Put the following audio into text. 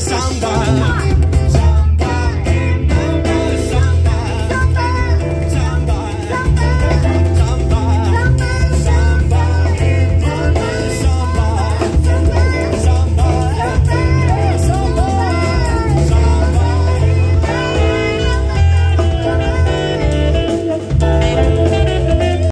samba.